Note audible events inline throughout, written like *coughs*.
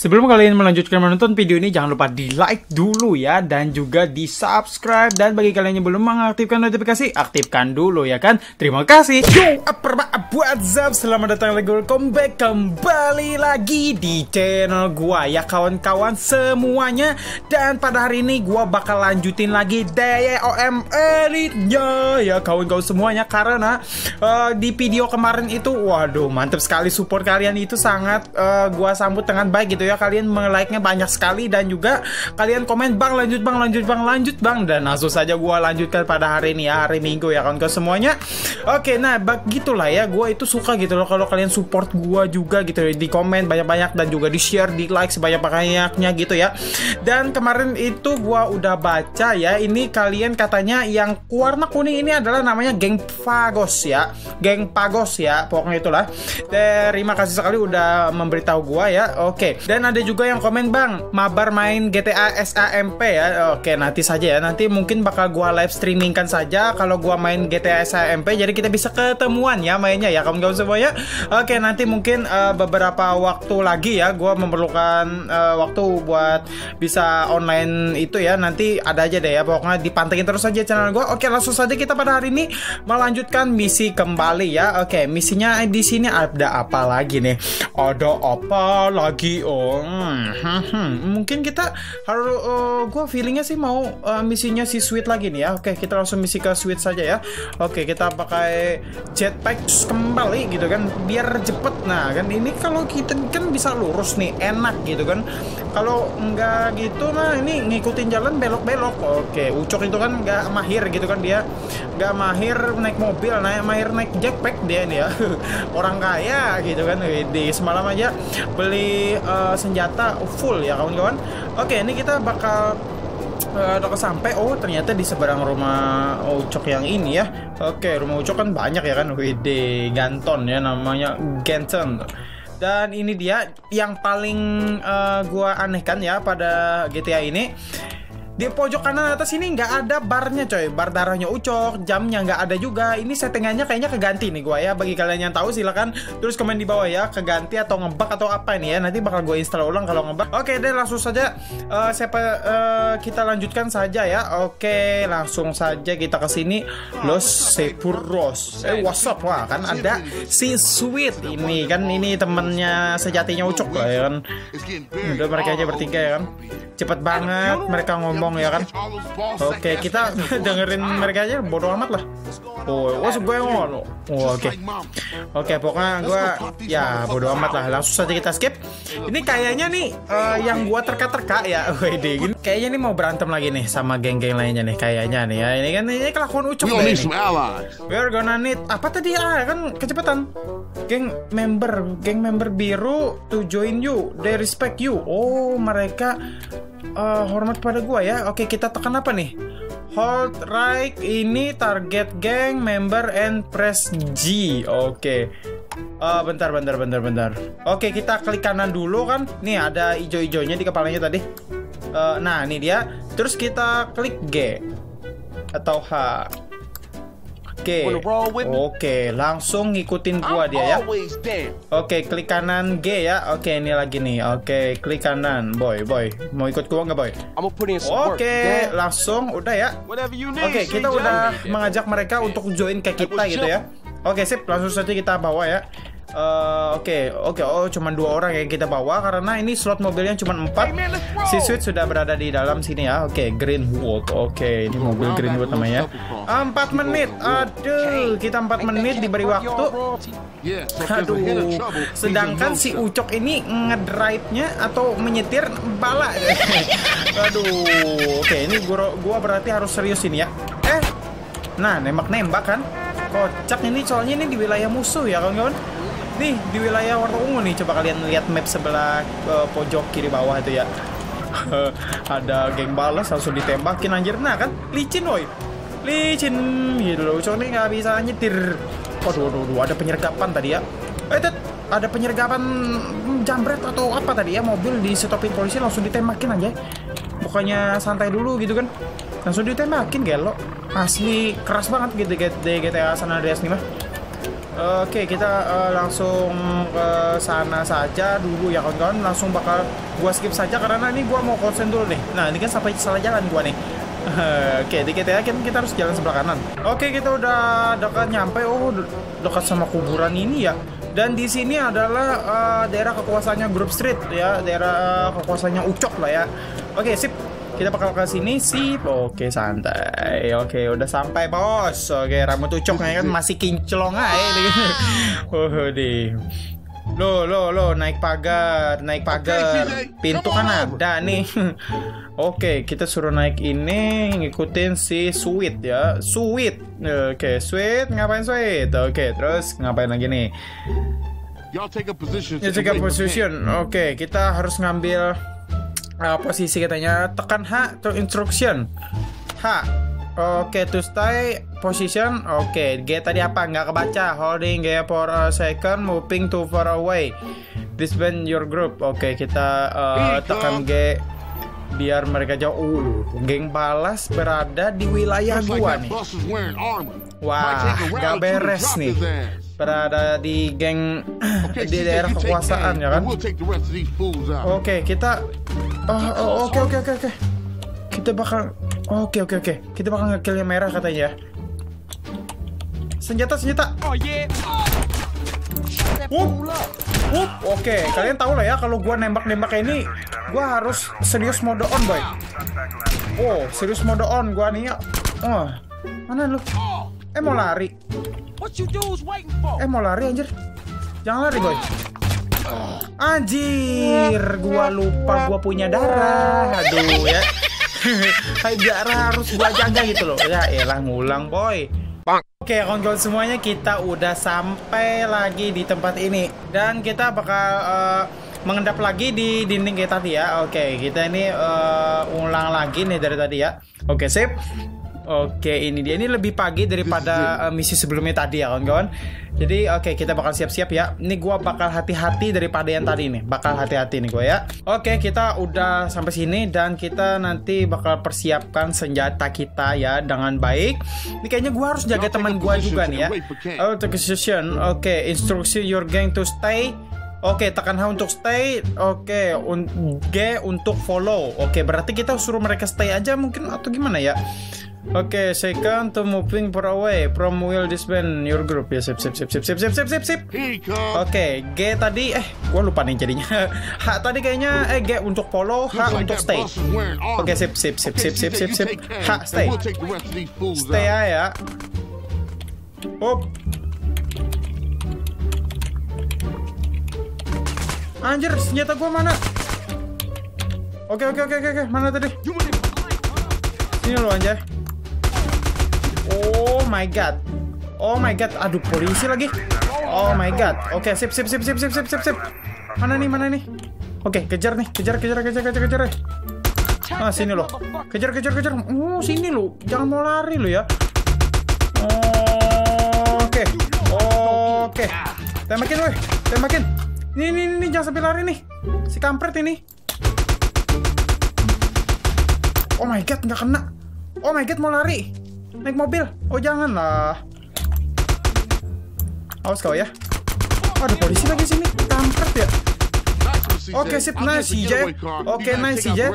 Sebelum kalian melanjutkan menonton video ini, jangan lupa di like dulu ya, dan juga di subscribe. Dan bagi kalian yang belum mengaktifkan notifikasi, aktifkan dulu ya kan. Terima kasih. Yo, apa what's up? Selamat datang lagi, welcome back kembali lagi di channel gua ya kawan-kawan semuanya. Dan pada hari ini gua bakal lanjutin lagi DYOM Elite-nya ya kawan-kawan semuanya karena uh, di video kemarin itu, waduh mantep sekali support kalian itu sangat uh, gua sambut dengan baik gitu ya ya kalian like-nya banyak sekali dan juga kalian komen bang lanjut bang lanjut bang lanjut bang. Dan langsung saja gue lanjutkan pada hari ini ya hari minggu ya kawan-kawan semuanya. Oke nah begitulah ya gue itu suka gitu loh kalau kalian support gue juga gitu di komen banyak-banyak dan juga di share di like sebanyak-banyaknya gitu ya. Dan kemarin itu gue udah baca ya ini kalian katanya yang warna kuning ini adalah namanya geng Pagos ya. Geng Pagos ya pokoknya itulah. Terima kasih sekali udah memberitahu gue ya. Oke dan dan ada juga yang komen bang, mabar main GTA SAMP ya. Oke nanti saja ya. Nanti mungkin bakal gua live streamingkan saja kalau gua main GTA SAMP. Jadi kita bisa ketemuan ya mainnya ya kawan-kawan semuanya. Oke nanti mungkin uh, beberapa waktu lagi ya. Gua memerlukan uh, waktu buat bisa online itu ya. Nanti ada aja deh ya. Pokoknya dipantengin terus aja channel gua. Oke langsung saja kita pada hari ini melanjutkan misi kembali ya. Oke misinya di sini ada apa lagi nih? Ada apa lagi? Oh hmm, hmm, hmm. mungkin kita harus uh, eh, gue feelingnya sih mau uh, misinya si Sweet lagi nih ya. Oke kita langsung misi ke Sweet saja ya. Oke kita pakai jetpack kembali gitu kan biar cepet. Nah kan ini kalau kita kan bisa lurus nih enak gitu kan kalau nggak gitu nah ini ngikutin jalan belok-belok. Oke Ucok itu kan nggak mahir gitu kan dia. Nggak mahir naik mobil naik mahir naik jetpack dia nih ya. *laughs* Orang kaya gitu kan di semalam aja beli uh, senjata full ya kawan-kawan. Oke ini kita bakal uh, udah sampai oh ternyata di seberang rumah Ucok yang ini ya. Oke rumah Ucok kan banyak ya kan. WD Ganton ya namanya Ganton dan ini dia yang paling uh, gua anehkan ya pada GTA ini di pojok kanan atas ini nggak ada barnya coy. Bar darahnya ucok jamnya nggak ada juga. Ini settingannya kayaknya keganti nih gue ya. Bagi kalian yang tahu silahkan terus komen di bawah ya. Keganti atau ngebak atau apa ini ya. Nanti bakal gue install ulang kalau ngebak. Oke deh langsung saja. Uh, siapa uh, kita lanjutkan saja ya. Oke langsung saja kita ke sini. Los Sepuros eh what's up? Wah kan ada si Sweet ini kan. Ini temennya sejatinya ucok lah ya kan. Udah mereka aja bertiga ya kan. Cepet banget mereka ngomong ya kan? Oke kita *laughs* dengerin mereka aja bodo amat lah. Oh what's going on oh oke. Okay. oke okay, pokoknya gue ya bodo amat lah. Langsung saja kita skip. Ini kayaknya nih uh, yang gua terka-terka ya. *laughs* WD gini. Kayaknya nih mau berantem lagi nih sama geng-geng lainnya nih kayaknya nih ya. Ini kan ini kelakuan ucap nih. we're gonna need apa tadi? Ah kan kecepatan. Geng member geng member biru to join you. They respect you. Oh mereka uh, hormat pada gua ya oke kita tekan apa nih hold right ini target geng member and press G oke Uh, bentar, bentar, bentar, bentar. Oke, kita klik kanan dulu kan. Nih ada ijo-ijonya di kepalanya tadi. Uh, nah, ini dia. Terus kita klik G atau H. Oke. Okay. Oke, okay, langsung ngikutin gua dia ya. Oke, okay, klik kanan G ya. Oke, okay, ini lagi nih. Oke, okay, klik kanan, boy, boy. Mau ikut gua nggak, boy? Oke, okay, langsung udah ya. Oke, okay, kita udah mengajak mereka untuk join ke kita gitu ya. Oke, okay, sip. Langsung saja kita bawa ya. Eh, oke, oke, okay, oh cuma dua orang yang kita bawa karena ini slot mobilnya cuma empat. Si Sweet sudah berada di dalam sini ya. Oke, okay, Greenwood. Oke, okay, ini mobil Greenwood namanya. Empat menit. Aduh, kita empat menit diberi waktu. Aduh, sedangkan si Ucok ini ngedrive-nya atau menyetir bala. *laughs* Aduh, oke, okay, ini gua, gua berarti harus serius ini ya. Eh, nah nembak-nembak kan? Kocak ini soalnya ini di wilayah musuh ya kawan-kawan. Nih di wilayah warna ungu nih. Coba kalian lihat map sebelah uh, pojok kiri bawah itu ya. *laughs* ada geng balas langsung ditembakin anjir. Nah kan? Licin woi. Licin. Gitu loh cowok nggak bisa nyetir. Waduh, waduh, waduh ada penyergapan tadi ya. Eh tet, ada penyergapan jambret atau apa tadi ya? Mobil di stopin polisi langsung ditembakin aja bukannya santai dulu gitu kan? Langsung ditembakin gelo asli keras banget gitu GTA San Andreas nih mah Oke, kita uh, langsung ke sana saja dulu ya kawan-kawan. Langsung bakal gua skip saja karena ini gua mau konsen dulu nih. Nah, ini kan sampai salah jalan gua nih. *laughs* Oke, dikit ya, kita, kita harus jalan sebelah kanan. Oke, kita udah dekat nyampe. Oh, dekat sama kuburan ini ya. Dan di sini adalah uh, daerah kekuasaannya Group Street ya, daerah kekuasaannya Ucok lah ya. Oke, sip kita bakal ke sini sih oke santai oke udah sampai bos oke rambut ucoknya kan masih kinclong aja *laughs* oh deh Lo, lo, lo, naik pagar, naik pagar. Pintu kan ada nih. *laughs* Oke, kita suruh naik ini, ngikutin si Sweet ya. Sweet. Oke, Sweet, ngapain Sweet? Oke, terus ngapain lagi nih? Y'all take a position. Ya, take a position. Oke, kita harus ngambil uh, posisi katanya tekan H to instruction. H oke okay, to stay position oke. Okay. G tadi apa? Nggak kebaca. Holding G for a second moving to far away disband your group. Oke okay, kita uh, tekan G biar mereka jauh. Uh, geng balas berada di wilayah gua nih. Wah, gak beres nih. berada di geng *coughs* di daerah kekuasaan ya kan? Oke, okay, kita oke oke oke oke. Kita bakal oke oke oke. Kita bakal ngekill yang merah katanya. Senjata senjata. Oh yeah. Wup. Wup. Oke, kalian tahu lah ya kalau gua nembak-nembak ini gua harus serius mode on, boy. Oh, serius mode on gua nih ya. Oh, mana lu? Eh mau lari. Eh mau lari anjir. Jangan lari boy. Anjir, gua lupa gua punya darah. Aduh ya. *laughs* Hai darah harus gua jaga gitu loh. Ya elah ngulang boy. Oke kawan-kawan semuanya kita udah sampai lagi di tempat ini dan kita bakal uh, mengendap lagi di dinding kayak tadi ya. Oke kita ini uh, ulang lagi nih dari tadi ya. Oke sip. Oke, ini dia. Ini lebih pagi daripada uh, misi sebelumnya tadi ya, kawan-kawan. Jadi, oke, kita bakal siap-siap ya. Ini gua bakal hati-hati daripada yang tadi nih. Bakal hati-hati nih gua ya. Oke, kita udah sampai sini dan kita nanti bakal persiapkan senjata kita ya dengan baik. Ini kayaknya gua harus jaga teman gua juga nih ya. Oh, take position. Oke, instruksi you're going to stay Oke, tekan H untuk stay. Oke, un G untuk follow. Oke, berarti kita suruh mereka stay aja mungkin atau gimana ya? Oke, okay, second to moving far away from will disband your group ya sip sip sip sip sip sip sip sip sip. Oke, okay, G tadi eh gua lupa nih jadinya. *laughs* H tadi kayaknya eh G untuk follow, H untuk stay. Oke, okay, sip sip sip sip sip sip sip. H stay. Stay ya. Up. Anjir, senjata gua mana? Oke oke oke oke mana tadi? Sini lo anjay. Oh my god. Oh my god. Aduh, polisi lagi. Oh my god. Oke, okay, sip sip sip sip sip sip sip sip. Mana nih, mana nih? Oke, okay, kejar nih. Kejar kejar kejar kejar kejar. Ah, sini lo. Kejar kejar kejar. Oh, sini lo. Jangan mau lari lo ya. Oke. Oke. Tembakin weh. Tembakin. Nih, nih, nih, jangan sampai lari nih. Si kampret ini. Oh my god, nggak kena. Oh my god, mau lari. Naik mobil. Oh, janganlah. Awas kau ya. Oh, ada polisi lagi sini. Kampret ya. Oke, okay, sip, nice CJ. Oke, okay, nice CJ.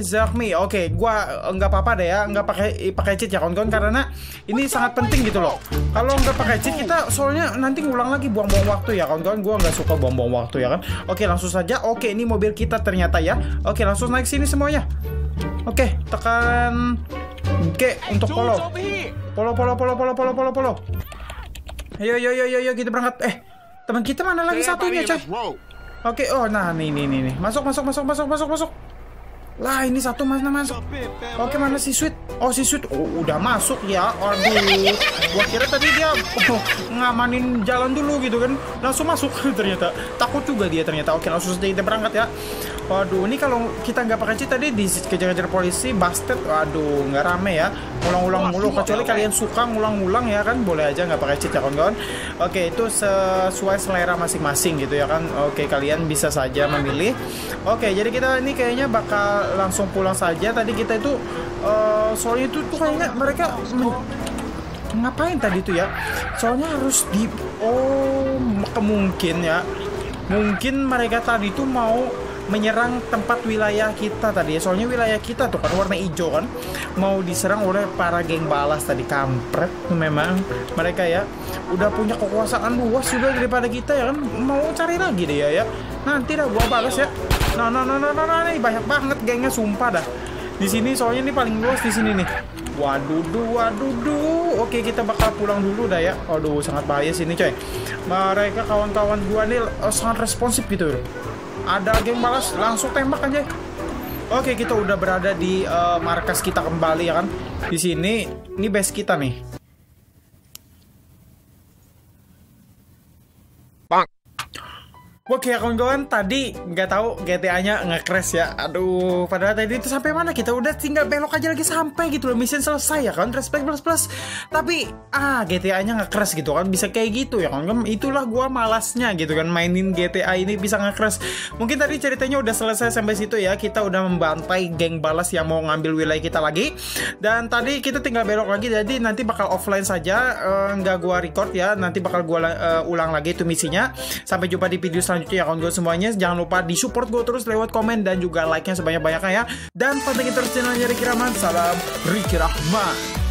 Isaac me. Oke, okay, gua nggak apa-apa deh ya, nggak pakai pakai cheat ya kawan-kawan karena ini sangat penting gitu loh. Kalau nggak pakai cheat kita soalnya nanti ngulang lagi buang-buang waktu ya kawan-kawan. Gua nggak suka buang-buang waktu ya kan. Oke, langsung saja. Oke, ini mobil kita ternyata ya. Oke, langsung naik sini semuanya. Oke, tekan G untuk polo. Polo, polo, polo, polo, polo, polo, polo. Ayo, ayo, ayo, ayo, kita berangkat. Eh, teman kita mana lagi satunya, coy? Oke, oh, nah, nih, nih, nih, nih. Masuk, masuk, masuk, masuk, masuk, masuk. Lah, ini satu mana masuk. Oke, mana si Sweet? Oh, si Sweet oh, udah masuk ya. Aduh. Gua kira tadi dia oh, ngamanin jalan dulu gitu kan. Langsung masuk *laughs* ternyata. Takut juga dia ternyata. Oke, langsung saja kita berangkat ya. Waduh, ini kalau kita nggak pakai cheat tadi dikejar-kejar polisi, busted. Waduh, nggak rame ya. Ulang-ulang mulu. Kecuali kalian suka ngulang-ngulang ya kan, boleh aja nggak pakai cheat ya kawan-kawan. Oke, itu sesuai selera masing-masing gitu ya kan. Oke, kalian bisa saja memilih. Oke, jadi kita ini kayaknya bakal langsung pulang saja. Tadi kita itu uh, soalnya itu tuh kayaknya mereka ngapain tadi tuh ya soalnya harus di oh kemungkin ya mungkin mereka tadi tuh mau menyerang tempat wilayah kita tadi ya. Soalnya wilayah kita tuh kan warna hijau kan mau diserang oleh para geng balas tadi kampret. Memang mereka ya udah punya kekuasaan luas juga daripada kita ya kan. Mau cari lagi deh ya. Ya nanti dah gua balas ya. Nah nah nah nah nah, nah nih banyak banget gengnya sumpah dah. Di sini soalnya ini paling luas di sini nih. Waduh waduh duh oke kita bakal pulang dulu dah ya. Aduh sangat bahaya sini coy. Mereka kawan-kawan gua nih oh, sangat responsif gitu ada geng balas langsung tembak aja. Oke kita udah berada di uh, markas kita kembali ya kan? Di sini ini base kita nih Oke kawan-kawan tadi nggak tahu GTA-nya nge-crash ya. Aduh, padahal tadi itu sampai mana kita udah tinggal belok aja lagi sampai gitu loh. Mission selesai ya kan, respect plus plus. Tapi ah GTA-nya nge-crash gitu kan bisa kayak gitu ya kan. Itulah gua malasnya gitu kan mainin GTA ini bisa nge-crash. Mungkin tadi ceritanya udah selesai sampai situ ya. Kita udah membantai geng balas yang mau ngambil wilayah kita lagi. Dan tadi kita tinggal belok lagi jadi nanti bakal offline saja uh, nggak gua record ya. Nanti bakal gua uh, ulang lagi itu misinya. Sampai jumpa di video selanjutnya selanjutnya ya kawan gue semuanya. Jangan lupa di support gue terus lewat komen dan juga like nya sebanyak-banyaknya ya. Dan pantengin terus channelnya Ricky Rahman. Salam Ricky Rahman